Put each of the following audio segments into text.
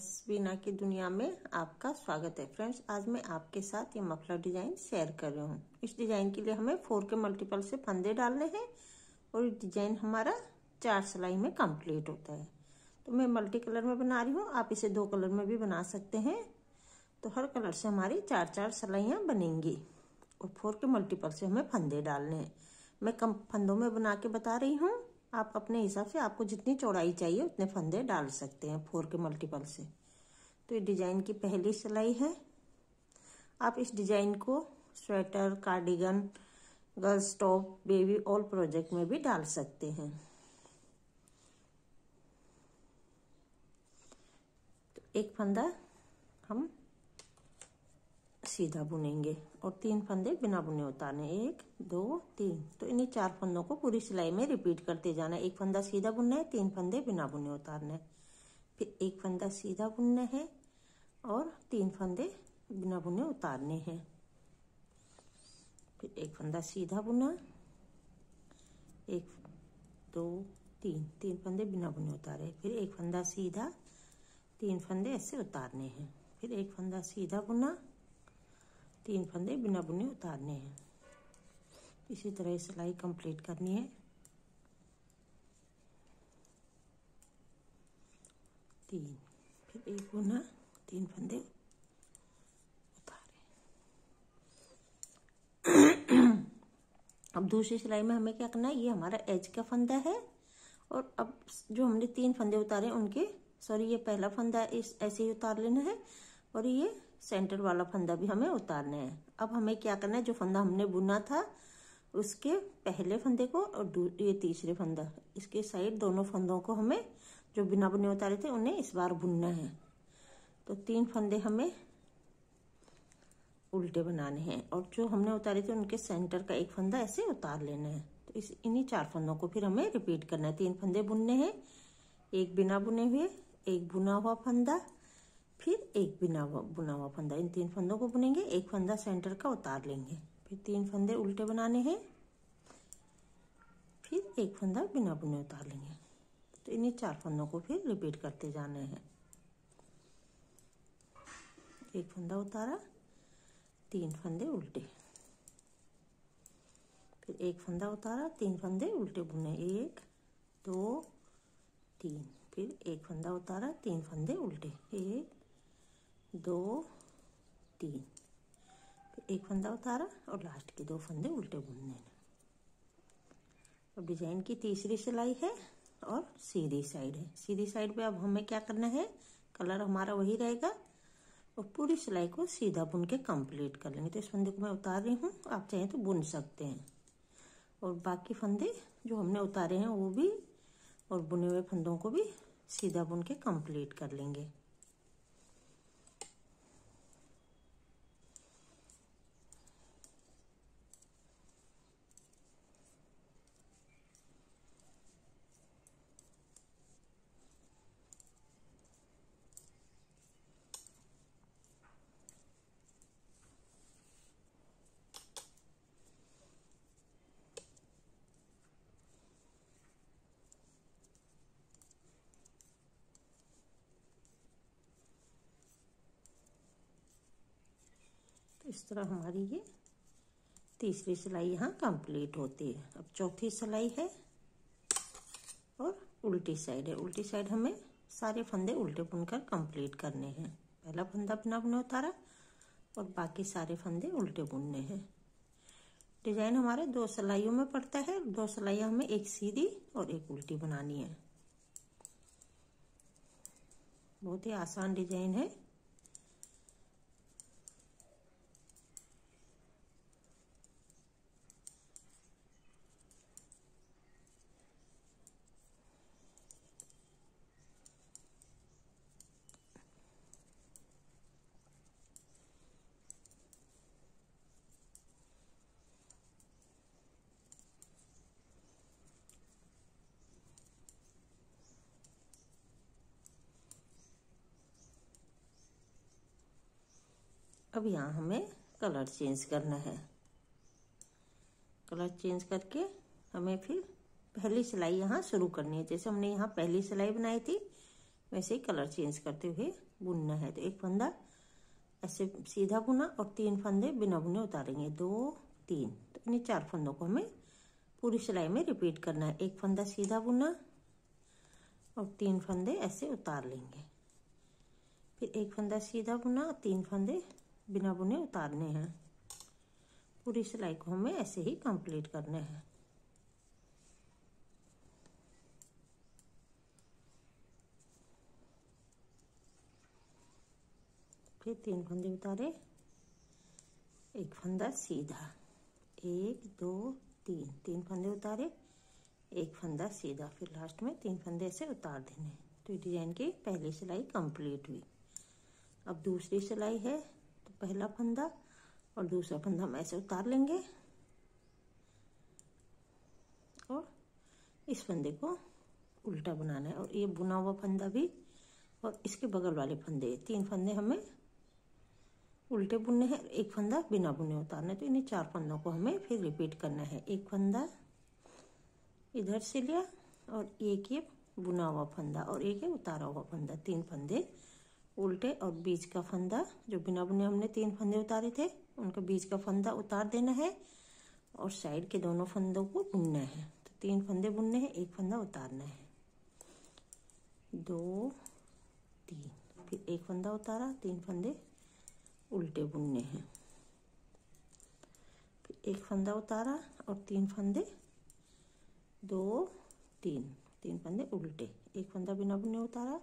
Friends बीना की दुनिया में आपका स्वागत है। फ्रेंड्स, आज मैं आपके साथ ये मफलर डिज़ाइन शेयर कर रही हूँ। इस डिज़ाइन के लिए हमें फोर के मल्टीपल से फंदे डालने हैं और डिज़ाइन हमारा चार सिलाई में कंप्लीट होता है। तो मैं मल्टी कलर में बना रही हूँ। आप इसे दो कलर में भी बना सकते हैं। तो हर कलर से हमारी चार चार सिलाइयाँ बनेंगी और फोर के मल्टीपल से हमें फंदे डालने हैं। मैं कम फंदों में बना के बता रही हूँ। आप अपने हिसाब से आपको जितनी चौड़ाई चाहिए उतने फंदे डाल सकते हैं, फोर के मल्टीपल से। तो ये डिज़ाइन की पहली सिलाई है। आप इस डिज़ाइन को sweater cardigan girls top baby all project में भी डाल सकते हैं। तो एक फंदा हम सीधा बुनेंगे और तीन फंदे बिना बुने उतारने। एक, दो, तीन। तो इन्हीं चार फंदों को पूरी सिलाई में रिपीट करते जाना है। एक फंदा सीधा बुनना है, तीन फंदे बिना बुने उतारने। फिर एक फंदा सीधा बुनना है और तीन फंदे बिना बुने उतारने हैं। फिर एक फंदा सीधा बुना। एक, दो, तीन। तीन फंदे बिना बुने उतारे। फिर एक फंदा सीधा, तीन फंदे ऐसे उतारने हैं। फिर एक फंदा सीधा बुना। तीन फंदे बिना बुने उतारने हैं। इसी तरह सिलाई कंप्लीट करनी है। तीन, फिर एक बुना, तीन फंदे अब दूसरी सिलाई में हमें क्या करना है? ये हमारा एज का फंदा है और अब जो हमने तीन फंदे उतारे उनके सॉरी ये पहला फंदा इस, ऐसे ही उतार लेना है और ये सेंटर वाला फंदा भी हमें उतारना है। अब हमें क्या करना है? जो फंदा हमने बुना था, उसके पहले फंदे को और ये तीसरे फंदा। इसके साइड दोनों फंदों को हमें जो बिना बुने उतारे थे, उन्हें इस बार बुनना है। तो तीन फंदे हमें उल्टे बनाने हैं और जो हमने उतारे थे, उनके सेंटर का एक फंदा ऐसे उतार लेना है। तो इस, इन्हीं चार फंदों को फिर हमें रिपीट करना है। तीन फंदे बुनने हैं, एक बिना बुने हुए, एक बुना हुआ फंदा फिर एक बिना बुना हुआ फंदा। इन तीन फंदों को बुनेंगे, एक फंदा सेंटर का उतार लेंगे। फिर तीन फंदे उल्टे बनाने हैं। फिर एक फंदा बिना बुने उतार लेंगे। तो इन्हीं चार फंदों को फिर रिपीट करते जाने हैं। एक फंदा उतारा, तीन फंदे उल्टे। फिर एक फंदा उतारा, तीन फंदे उल्टे बुने। एक, दो, तीन। फिर एक फंदा उतारा, तीन फंदे उल्टे। एक दो, तीन। एक फंदा उतारा और लास्ट के दो फंदे उल्टे बुनने अब डिज़ाइन की तीसरी सिलाई है और सीधी साइड है। सीधी साइड पे अब हमें क्या करना है? कलर हमारा वही रहेगा और पूरी सिलाई को सीधा बुन के कंप्लीट कर लेंगे। तो इस फंदे को मैं उतार रही हूँ। आप चाहें तो बुन सकते हैं। और बाकी फंदे जो हमने उतारे हैं वो भी और बुने हुए फंदों को भी सीधा बुन के कंप्लीट कर लेंगे। इस तरह हमारी ये तीसरी सिलाई यहाँ कंप्लीट होती है। अब चौथी सिलाई है और उल्टी साइड है। उल्टी साइड हमें सारे फंदे उल्टे बुनकर कंप्लीट करने हैं। पहला फंदा बिना बुने उतारा और बाकी सारे फंदे उल्टे बुनने हैं। डिज़ाइन हमारे दो सिलाइयों में पड़ता है। दो सिलाइयाँ हमें एक सीधी और एक उल्टी बनानी है। बहुत ही आसान डिज़ाइन है। अब यहाँ हमें कलर चेंज करना है। कलर चेंज करके हमें फिर पहली सिलाई यहाँ शुरू करनी है। जैसे हमने यहाँ पहली सिलाई बनाई थी, वैसे ही कलर चेंज करते हुए बुनना है। तो एक फंदा ऐसे सीधा बुना और तीन फंदे बिना बुने उतारेंगे। दो, तीन। तो इन्हीं चार फंदों को हमें पूरी सिलाई में रिपीट करना है। एक फंदा सीधा बुना और तीन फंदे ऐसे उतार लेंगे। फिर एक फंदा सीधा बुना, तीन फंदे बिना बुने उतारने हैं। पूरी सिलाई को हमें ऐसे ही कंप्लीट करने हैं। फिर तीन फंदे उतारे। एक फंदा सीधा। एक, दो, तीन। तीन फंदे उतारे। एक फंदा सीधा। फिर लास्ट में तीन फंदे से उतार देने। तो डिज़ाइन की पहली सिलाई कंप्लीट हुई। अब दूसरी सिलाई है। पहला फंदा और दूसरा फंदा हम ऐसे उतार लेंगे। और इस फंदे को उल्टा बनाना है और ये बुना हुआ फंदा भी और इसके बगल वाले फंदे तीन फंदे हमें उल्टे बुनने हैं। एक फंदा बिना बुने उतारना है तो इन्हें चार फंदों को हमें फिर रिपीट करना है। एक फंदा इधर से लिया और एक ये बुना हुआ फंदा और एक है उतारा हुआ फंदा, तीन फंदे उल्टे और बीच का फंदा, जो बिना बुने हमने तीन फंदे उतारे थे, उनका बीच का फंदा उतार देना है और साइड के दोनों फंदों को बुनना है। तो तीन फंदे बुनने हैं, एक फंदा उतारना है। दो, तीन, फिर एक फंदा उतारा, तीन फंदे उल्टे बुनने हैं। फिर एक फंदा उतारा और तीन फंदे, दो, तीन तीन फंदे उल्टे। एक फंदा बिना बुने उतारा,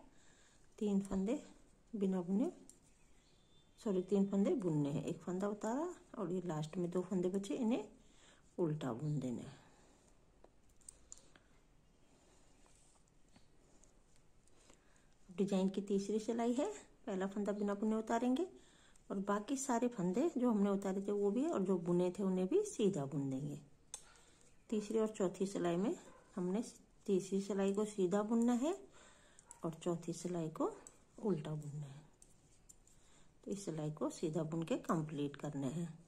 तीन फंदे बिना बुने। सॉरी तीन फंदे बुनने हैं। एक फंदा उतारा और ये लास्ट में दो फंदे बचे, इन्हें उल्टा बुन देना है। डिज़ाइन की तीसरी सिलाई है। पहला फंदा बिना बुने उतारेंगे और बाकी सारे फंदे जो हमने उतारे थे वो भी और जो बुने थे उन्हें भी सीधा बुन देंगे। तीसरी और चौथी सिलाई में हमने तीसरी सिलाई को सीधा बुनना है और चौथी सिलाई को उल्टा बुनना है। तो इस सिलाई को सीधा बुन के कंप्लीट करना है।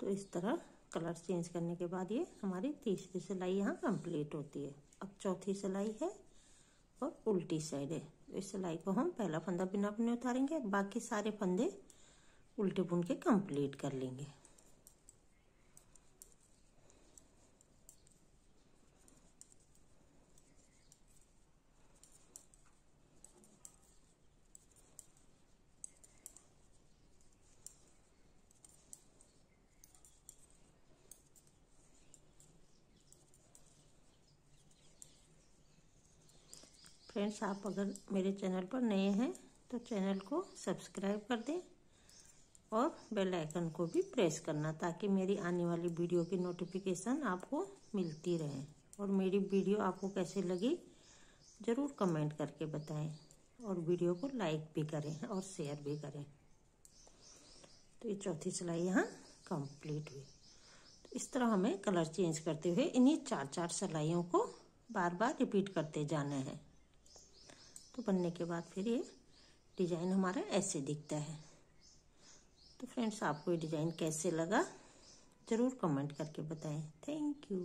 तो इस तरह कलर चेंज करने के बाद ये हमारी तीसरी सिलाई यहाँ कंप्लीट होती है। अब चौथी सिलाई है और उल्टी साइड है। इस सिलाई को हम पहला फंदा बिना बुने उतारेंगे, बाकी सारे फंदे उल्टे बुन के कंप्लीट कर लेंगे। फ्रेंड्स, आप अगर मेरे चैनल पर नए हैं तो चैनल को सब्सक्राइब कर दें और बेल आइकन को भी प्रेस करना ताकि मेरी आने वाली वीडियो की नोटिफिकेशन आपको मिलती रहे। और मेरी वीडियो आपको कैसे लगी, ज़रूर कमेंट करके बताएँ और वीडियो को लाइक भी करें और शेयर भी करें। तो ये चौथी सिलाई यहाँ कंप्लीट हुई। तो इस तरह हमें कलर चेंज करते हुए इन्हीं चार चार सिलाइयों को बार बार रिपीट करते जाना है। तो बनने के बाद फिर ये डिज़ाइन हमारा ऐसे दिखता है। तो फ्रेंड्स, आपको ये डिज़ाइन कैसे लगा, ज़रूर कमेंट करके बताएँ। Thank you.